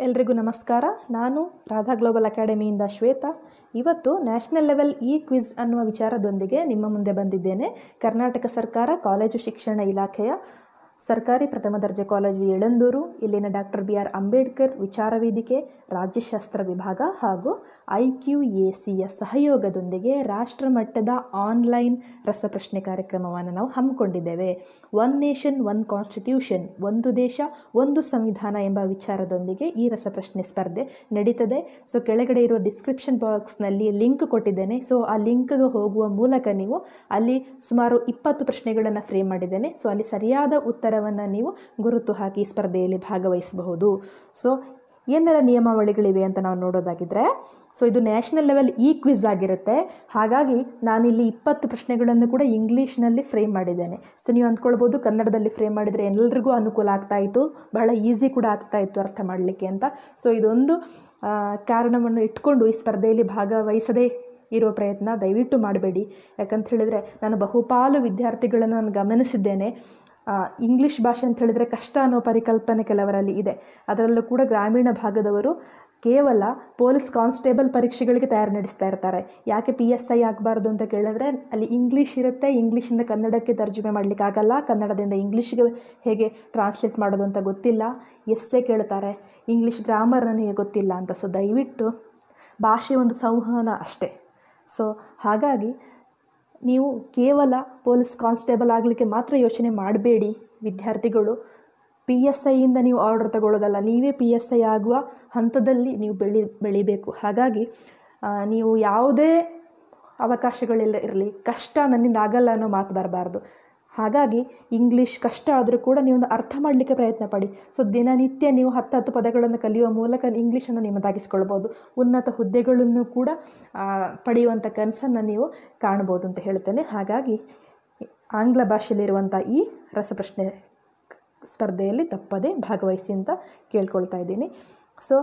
ಎಲ್ರಿಗೂ ನಮಸ್ಕಾರ. ನಾನು ರಾಧಾ ಗ್ಲೋಬಲ್ ಅಕಾಡೆಮಿಯಿಂದ ಶ್ವೇತಾ. ಇವತ್ತು ನ್ಯಾಷನಲ್ ಲೆವೆಲ್ ಇ ಕ್ವಿಜ್ ಅನ್ನುವ ವಿಚಾರದೊಂದಿಗೆ ನಿಮ್ಮ ಮುಂದೆ ಬಂದಿದ್ದೇನೆ. ಕರ್ನಾಟಕ ಸರ್ಕಾರ, ಕಾಲೇಜು ಶಿಕ್ಷಣ ಇಲಾಖೆಯ ಸರ್ಕಾರಿ ಪ್ರಥಮ ದರ್ಜೆ ಕಾಲೇಜು ಯಳಂದೂರು ಇಲ್ಲಿನ ಡಾಕ್ಟರ್ ಬಿ ಆರ್ ಅಂಬೇಡ್ಕರ್ ವಿಚಾರ ವೇದಿಕೆ, ರಾಜ್ಯಶಾಸ್ತ್ರ ವಿಭಾಗ ಹಾಗೂ ಐ ಕ್ಯೂ ಎ ಸಿಯ ಸಹಯೋಗದೊಂದಿಗೆ ರಾಷ್ಟ್ರಮಟ್ಟದ ಆನ್ಲೈನ್ ರಸಪ್ರಶ್ನೆ ಕಾರ್ಯಕ್ರಮವನ್ನು ನಾವು ಹಮ್ಮಿಕೊಂಡಿದ್ದೇವೆ. ಒನ್ ನೇಷನ್, ಒನ್ ಕಾನ್ಸ್ಟಿಟ್ಯೂಷನ್, ಒಂದು ದೇಶ, ಒಂದು ಸಂವಿಧಾನ ಎಂಬ ವಿಚಾರದೊಂದಿಗೆ ಈ ರಸಪ್ರಶ್ನೆ ಸ್ಪರ್ಧೆ ನಡೀತದೆ. ಸೊ, ಕೆಳಗಡೆ ಇರುವ ಡಿಸ್ಕ್ರಿಪ್ಷನ್ ಬಾಕ್ಸ್ನಲ್ಲಿ ಲಿಂಕ್ ಕೊಟ್ಟಿದ್ದೇನೆ. ಸೊ, ಆ ಲಿಂಕ್ಗೆ ಹೋಗುವ ಮೂಲಕ ನೀವು ಅಲ್ಲಿ ಸುಮಾರು ಇಪ್ಪತ್ತು ಪ್ರಶ್ನೆಗಳನ್ನು ಫ್ರೇಮ್ ಮಾಡಿದ್ದೇನೆ. ಸೊ, ಅಲ್ಲಿ ಸರಿಯಾದ ಉತ್ತರವನ್ನು ನೀವು ಗುರುತು ಹಾಕಿ ಸ್ಪರ್ಧೆಯಲ್ಲಿ ಭಾಗವಹಿಸಬಹುದು. ಸೊ ಏನೆಲ್ಲ ನಿಯಮಾವಳಿಗಳಿವೆ ಅಂತ ನಾವು ನೋಡೋದಾಗಿದ್ದರೆ ಸೊ ಇದು ನ್ಯಾಷನಲ್ ಲೆವೆಲ್ ಈ ಕ್ವಿಜ್ ಆಗಿರುತ್ತೆ. ಹಾಗಾಗಿ ನಾನಿಲ್ಲಿ ಇಪ್ಪತ್ತು ಪ್ರಶ್ನೆಗಳನ್ನು ಕೂಡ ಇಂಗ್ಲೀಷ್ನಲ್ಲಿ ಫ್ರೇಮ್ ಮಾಡಿದ್ದೇನೆ. ಸೊ ನೀವು ಅಂದ್ಕೊಳ್ಬೋದು ಕನ್ನಡದಲ್ಲಿ ಫ್ರೇಮ್ ಮಾಡಿದರೆ ಎಲ್ಲರಿಗೂ ಅನುಕೂಲ ಆಗ್ತಾಯಿತ್ತು ಬಹಳ ಈಸಿ ಕೂಡ ಆಗ್ತಾ ಇತ್ತು ಅರ್ಥ ಮಾಡಲಿಕ್ಕೆ ಅಂತ. ಸೊ ಇದೊಂದು ಕಾರಣವನ್ನು ಇಟ್ಕೊಂಡು ಈ ಸ್ಪರ್ಧೆಯಲ್ಲಿ ಭಾಗವಹಿಸದೇ ಇರುವ ಪ್ರಯತ್ನ ದಯವಿಟ್ಟು ಮಾಡಬೇಡಿ. ಯಾಕಂತ ಹೇಳಿದರೆ, ನಾನು ಬಹುಪಾಲು ವಿದ್ಯಾರ್ಥಿಗಳನ್ನು ನಾನು ಗಮನಿಸಿದ್ದೇನೆ. ಇಂಗ್ಲಿಷ್ ಭಾಷೆ ಅಂತ ಹೇಳಿದರೆ ಕಷ್ಟ ಅನ್ನೋ ಪರಿಕಲ್ಪನೆ ಕೆಲವರಲ್ಲಿ ಇದೆ. ಅದರಲ್ಲೂ ಕೂಡ ಗ್ರಾಮೀಣ ಭಾಗದವರು ಕೇವಲ ಪೊಲೀಸ್ ಕಾನ್ಸ್ಟೇಬಲ್ ಪರೀಕ್ಷೆಗಳಿಗೆ ತಯಾರು ನಡೆಸ್ತಾ ಇರ್ತಾರೆ. ಯಾಕೆ ಪಿ ಎಸ್ ಐ ಆಗಬಾರ್ದು ಅಂತ ಕೇಳಿದ್ರೆ ಅಲ್ಲಿ ಇಂಗ್ಲೀಷ್ ಇರುತ್ತೆ ಇಂಗ್ಲೀಷಿಂದ ಕನ್ನಡಕ್ಕೆ ತರ್ಜುಮೆ ಮಾಡಲಿಕ್ಕಾಗಲ್ಲ ಕನ್ನಡದಿಂದ ಇಂಗ್ಲೀಷ್ಗೆ ಹೇಗೆ ಟ್ರಾನ್ಸ್ಲೇಟ್ ಮಾಡೋದು ಅಂತ ಗೊತ್ತಿಲ್ಲ. ಎಸ್ಸೇ ಕೇಳ್ತಾರೆ ಇಂಗ್ಲೀಷ್ ಗ್ರಾಮರ್ ನನಗೆ ಗೊತ್ತಿಲ್ಲ ಅಂತ. ಸೊ ದಯವಿಟ್ಟು ಭಾಷೆ ಒಂದು ಸಂವಹನ ಅಷ್ಟೇ. ಸೊ ಹಾಗಾಗಿ ನೀವು ಕೇವಲ ಪೊಲೀಸ್ ಕಾನ್ಸ್ಟೇಬಲ್ ಆಗಲಿಕ್ಕೆ ಮಾತ್ರ ಯೋಚನೆ ಮಾಡಬೇಡಿ. ವಿದ್ಯಾರ್ಥಿಗಳು ಪಿ ಎಸ್ ಐಯಿಂದ ನೀವು ಆರ್ಡರ್ ತಗೊಳ್ಳೋದಲ್ಲ, ನೀವೇ ಪಿ ಎಸ್ ಐ ಆಗುವ ಹಂತದಲ್ಲಿ ನೀವು ಬೆಳಿ, ಬೆಳಿಬೇಕು. ಹಾಗಾಗಿ ನೀವು ಯಾವುದೇ ಅವಕಾಶಗಳಿಲ್ಲ ಇರಲಿ, ಕಷ್ಟ ನನ್ನಿಂದ ಆಗಲ್ಲ ಅನ್ನೋ ಮಾತು ಬರಬಾರ್ದು. ಹಾಗಾಗಿ ಇಂಗ್ಲೀಷ್ ಕಷ್ಟ ಆದರೂ ಕೂಡ ನೀವು ಒಂದು ಅರ್ಥ ಮಾಡಲಿಕ್ಕೆ ಪ್ರಯತ್ನ ಪಡಿ. ಸೊ ದಿನನಿತ್ಯ ನೀವು ಹತ್ತು ಹತ್ತು ಪದಗಳನ್ನು ಕಲಿಯುವ ಮೂಲಕ ಇಂಗ್ಲೀಷನ್ನು ನಿಮ್ಮದಾಗಿಸ್ಕೊಳ್ಬೋದು ಉನ್ನತ ಹುದ್ದೆಗಳನ್ನು ಕೂಡ ಪಡೆಯುವಂಥ ಕನಸನ್ನು ನೀವು ಕಾಣ್ಬೋದು ಅಂತ ಹೇಳ್ತೇನೆ. ಹಾಗಾಗಿ ಆಂಗ್ಲ ಭಾಷೆಯಲ್ಲಿರುವಂಥ ಈ ರಸಪ್ರಶ್ನೆ ಸ್ಪರ್ಧೆಯಲ್ಲಿ ತಪ್ಪದೇ ಭಾಗವಹಿಸಿ ಅಂತ ಕೇಳ್ಕೊಳ್ತಾ ಇದ್ದೀನಿ. ಸೊ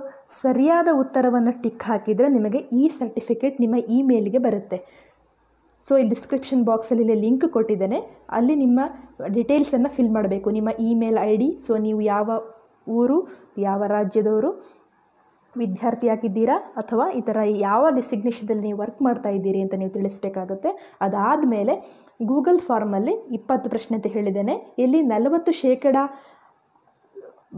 ಸರಿಯಾದ ಉತ್ತರವನ್ನು ಟಿಕ್ ಹಾಕಿದರೆ ನಿಮಗೆ ಈ ಸರ್ಟಿಫಿಕೇಟ್ ನಿಮ್ಮ ಇಮೇಲ್ಗೆ ಬರುತ್ತೆ. ಸೊ ಈ ಡಿಸ್ಕ್ರಿಪ್ಷನ್ ಬಾಕ್ಸಲ್ಲಿ ಇಲ್ಲಿ ಲಿಂಕ್ ಕೊಟ್ಟಿದ್ದೇನೆ. ಅಲ್ಲಿ ನಿಮ್ಮ ಡೀಟೇಲ್ಸನ್ನು ಫಿಲ್ ಮಾಡಬೇಕು. ನಿಮ್ಮ ಇಮೇಲ್ ಐ ಡಿ ಸೊ ನೀವು ಯಾವ ಊರು, ಯಾವ ರಾಜ್ಯದವರು ವಿದ್ಯಾರ್ಥಿಯಾಗಿದ್ದೀರಾ ಅಥವಾ ಈ ಥರ ಯಾವ ಡಿಸಿಗ್ನೇಷನಲ್ಲಿ ನೀವು ವರ್ಕ್ ಮಾಡ್ತಾ ಇದ್ದೀರಿ ಅಂತ ನೀವು ತಿಳಿಸ್ಬೇಕಾಗುತ್ತೆ. ಅದಾದಮೇಲೆ ಗೂಗಲ್ ಫಾರ್ಮಲ್ಲಿ ಇಪ್ಪತ್ತು ಪ್ರಶ್ನೆ ಅಂತ ಹೇಳಿದ್ದೇನೆ. ಇಲ್ಲಿ ನಲವತ್ತು ಶೇಕಡ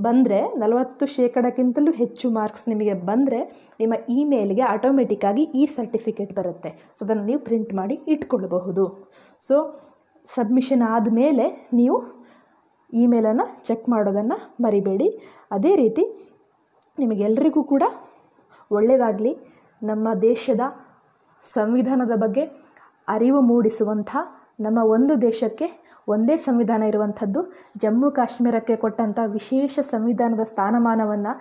ಬಂದರೆ ನಲವತ್ತು ಶೇಕಡಕ್ಕಿಂತಲೂ ಹೆಚ್ಚು ಮಾರ್ಕ್ಸ್ ನಿಮಗೆ ಬಂದರೆ ನಿಮ್ಮ ಇಮೇಲ್ಗೆ ಆಟೋಮೆಟಿಕ್ಕಾಗಿ ಈ ಸರ್ಟಿಫಿಕೇಟ್ ಬರುತ್ತೆ. ಸೊ ಅದನ್ನು ನೀವು ಪ್ರಿಂಟ್ ಮಾಡಿ ಇಟ್ಕೊಳ್ಬಹುದು. ಸೊ ಸಬ್ಮಿಷನ್ ಆದಮೇಲೆ ನೀವು ಇಮೇಲನ್ನು ಚೆಕ್ ಮಾಡೋದನ್ನು ಮರಿಬೇಡಿ. ಅದೇ ರೀತಿ ನಿಮಗೆಲ್ಲರಿಗೂ ಕೂಡ ಒಳ್ಳೆಯದಾಗಲಿ ನಮ್ಮ ದೇಶದ ಸಂವಿಧಾನದ ಬಗ್ಗೆ ಅರಿವು ಮೂಡಿಸುವಂಥ ನಮ್ಮ ಒಂದು ದೇಶಕ್ಕೆ ಒಂದೇ ಸಂವಿಧಾನ ಇರುವಂಥದ್ದು ಜಮ್ಮು ಕಾಶ್ಮೀರಕ್ಕೆ ಕೊಟ್ಟಂಥ ವಿಶೇಷ ಸಂವಿಧಾನದ ಸ್ಥಾನಮಾನವನ್ನು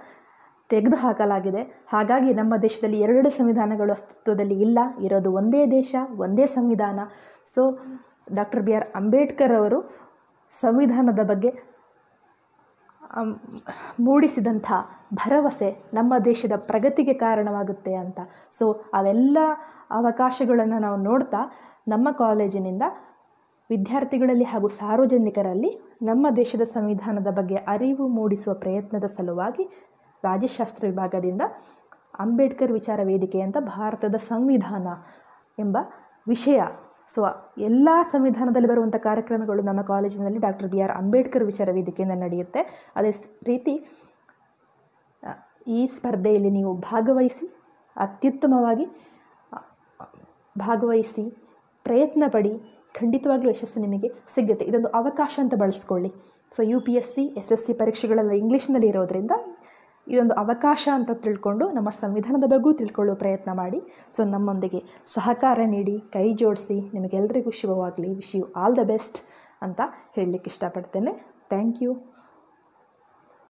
ತೆಗೆದುಹಾಕಲಾಗಿದೆ. ಹಾಗಾಗಿ ನಮ್ಮ ದೇಶದಲ್ಲಿ ಎರಡು ಸಂವಿಧಾನಗಳು ಅಸ್ತಿತ್ವದಲ್ಲಿ ಇಲ್ಲ. ಇರೋದು ಒಂದೇ ದೇಶ, ಒಂದೇ ಸಂವಿಧಾನ. So doctor B R Ambedkar ಅವರು ಸಂವಿಧಾನದ ಬಗ್ಗೆ ಮೂಡಿಸಿದಂಥ ಭರವಸೆ ನಮ್ಮ ದೇಶದ ಪ್ರಗತಿಗೆ ಕಾರಣವಾಗುತ್ತೆ ಅಂತ. ಸೊ ಅವೆಲ್ಲ ಅವಕಾಶಗಳನ್ನು ನಾವು ನೋಡ್ತಾ ನಮ್ಮ ಕಾಲೇಜಿನಿಂದ ವಿದ್ಯಾರ್ಥಿಗಳಲ್ಲಿ ಹಾಗೂ ಸಾರ್ವಜನಿಕರಲ್ಲಿ ನಮ್ಮ ದೇಶದ ಸಂವಿಧಾನದ ಬಗ್ಗೆ ಅರಿವು ಮೂಡಿಸುವ ಪ್ರಯತ್ನದ ಸಲುವಾಗಿ ರಾಜ್ಯಶಾಸ್ತ್ರ ವಿಭಾಗದಿಂದ ಅಂಬೇಡ್ಕರ್ ವಿಚಾರ ವೇದಿಕೆ ಅಂತ ಭಾರತದ ಸಂವಿಧಾನ ಎಂಬ ವಿಷಯ. ಸೊ ಎಲ್ಲ ಸಂವಿಧಾನದಲ್ಲಿ ಬರುವಂಥ ಕಾರ್ಯಕ್ರಮಗಳು ನಮ್ಮ ಕಾಲೇಜಿನಲ್ಲಿ ಡಾಕ್ಟರ್ ಬಿ ಆರ್ ಅಂಬೇಡ್ಕರ್ ವಿಚಾರ ವೇದಿಕೆಯಿಂದ ನಡೆಯುತ್ತೆ. ಅದೇ ರೀತಿ ಈ ಸ್ಪರ್ಧೆಯಲ್ಲಿ ನೀವು ಭಾಗವಹಿಸಿ, ಅತ್ಯುತ್ತಮವಾಗಿ ಭಾಗವಹಿಸಿ ಪ್ರಯತ್ನ ಪಡಿ ಖಂಡಿತವಾಗ್ಲೂ ಯಶಸ್ಸು ನಿಮಗೆ ಸಿಗುತ್ತೆ. ಇದೊಂದು ಅವಕಾಶ ಅಂತ ಬಳಸ್ಕೊಳ್ಳಿ. So U P S C S S C ಪರೀಕ್ಷೆಗಳೆಲ್ಲ ಇಂಗ್ಲೀಷ್ನಲ್ಲಿ ಇರೋದ್ರಿಂದ ಇದೊಂದು ಅವಕಾಶ ಅಂತ ತಿಳ್ಕೊಂಡು ನಮ್ಮ ಸಂವಿಧಾನದ ಬಗ್ಗೂ ತಿಳ್ಕೊಳ್ಳೋ ಪ್ರಯತ್ನ ಮಾಡಿ. ಸೊ ನಮ್ಮೊಂದಿಗೆ ಸಹಕಾರ ನೀಡಿ, ಕೈ ಜೋಡಿಸಿ ನಿಮಗೆಲ್ಲರಿಗೂ ಶುಭವಾಗಲಿ. Wish you all the best ಅಂತ ಹೇಳಲಿಕ್ಕೆ ಇಷ್ಟಪಡ್ತೇನೆ. Thank you